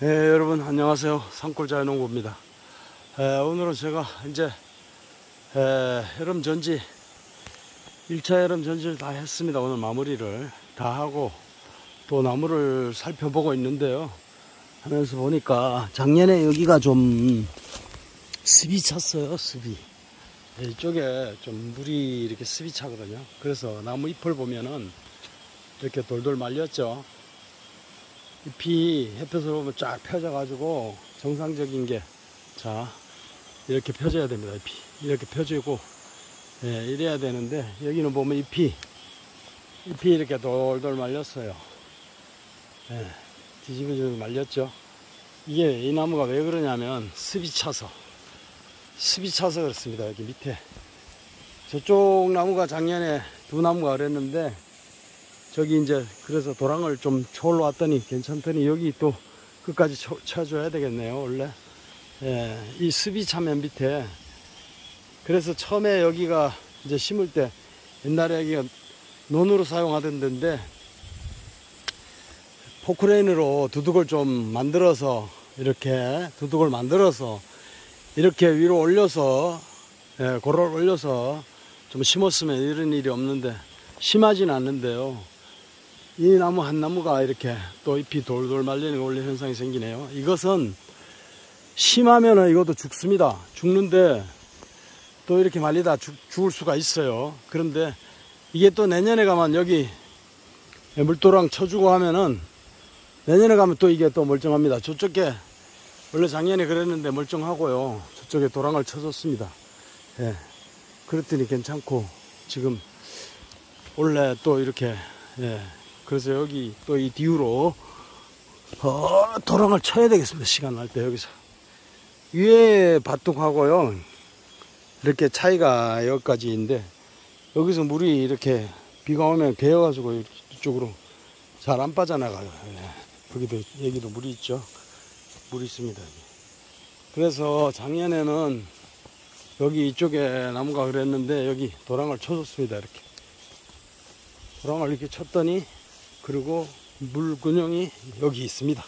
네, 여러분 안녕하세요. 산골자연농부입니다. 에, 오늘은 제가 이제 에, 여름 전지 1차 여름 전지를 다 했습니다. 오늘 마무리를 다 하고 또 나무를 살펴보고 있는데요. 하면서 보니까 작년에 여기가 좀 습이 찼어요. 습이. 네, 이쪽에 좀 물이 이렇게 습이 차거든요. 그래서 나무 잎을 보면은 이렇게 돌돌 말렸죠. 잎이 햇볕으로 보면 쫙 펴져 가지고 정상적인 게, 자, 이렇게 펴져야 됩니다. 잎이. 이렇게 펴지고, 예, 이래야 되는데, 여기는 보면 잎이, 잎이 이렇게 돌돌 말렸어요. 예, 뒤집어져 말렸죠. 이게 이 나무가 왜 그러냐면, 습이 차서, 습이 차서 그렇습니다. 여기 밑에. 저쪽 나무가 작년에 두 나무가 그랬는데, 저기 이제 그래서 도랑을 좀 초올라 왔더니 괜찮더니 여기 또 끝까지 쳐, 쳐줘야 되겠네요 원래. 예, 이 습이 차면 밑에. 그래서 처음에 여기가 이제 심을 때 옛날에 여기가 논으로 사용하던 데인데 포크레인으로 두둑을 좀 만들어서 이렇게 두둑을 만들어서 이렇게 위로 올려서 예, 고를 올려서 좀 심었으면 이런 일이 없는데 심하진 않는데요 이 나무 한 나무가 이렇게 또 잎이 돌돌 말리는 원래 현상이 생기네요. 이것은 심하면 이것도 죽습니다. 죽는데 또 이렇게 말리다 죽, 죽을 수가 있어요. 그런데 이게 또 내년에 가면 여기 물도랑 쳐주고 하면은 내년에 가면 또 이게 또 멀쩡합니다. 저쪽에 원래 작년에 그랬는데 멀쩡하고요. 저쪽에 도랑을 쳐줬습니다. 예. 그랬더니 괜찮고 지금 원래 또 이렇게 예. 그래서 여기 또 이 뒤로 어, 도랑을 쳐야 되겠습니다. 시간 날 때 여기서 위에 바둑하고요 이렇게 차이가 여기까지인데 여기서 물이 이렇게 비가 오면 개어가지고 이쪽으로 잘 안 빠져나가요. 예. 거기도 여기도 물이 있죠. 물이 있습니다. 그래서 작년에는 여기 이쪽에 나무가 그랬는데 여기 도랑을 쳐줬습니다. 이렇게 도랑을 이렇게 쳤더니 그리고 물 근형이 여기 있습니다.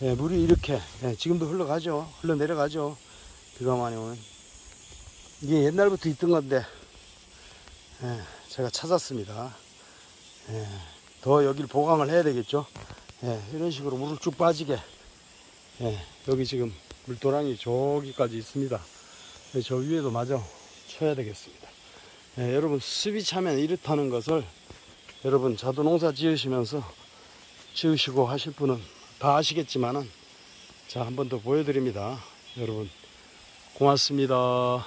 예, 물이 이렇게 예, 지금도 흘러가죠. 흘러내려가죠. 비가 많이 오면 이게 옛날부터 있던 건데 예, 제가 찾았습니다. 예, 더 여기를 보강을 해야 되겠죠. 예, 이런 식으로 물을 쭉 빠지게 예, 여기 지금 물도랑이 저기까지 있습니다. 예, 저 위에도 마저 쳐야 되겠습니다. 예, 여러분 습이 차면 이렇다는 것을 여러분 자두 농사 지으시면서 지으시고 하실 분은 다 아시겠지만은 자 한 번 더 보여드립니다. 여러분 고맙습니다.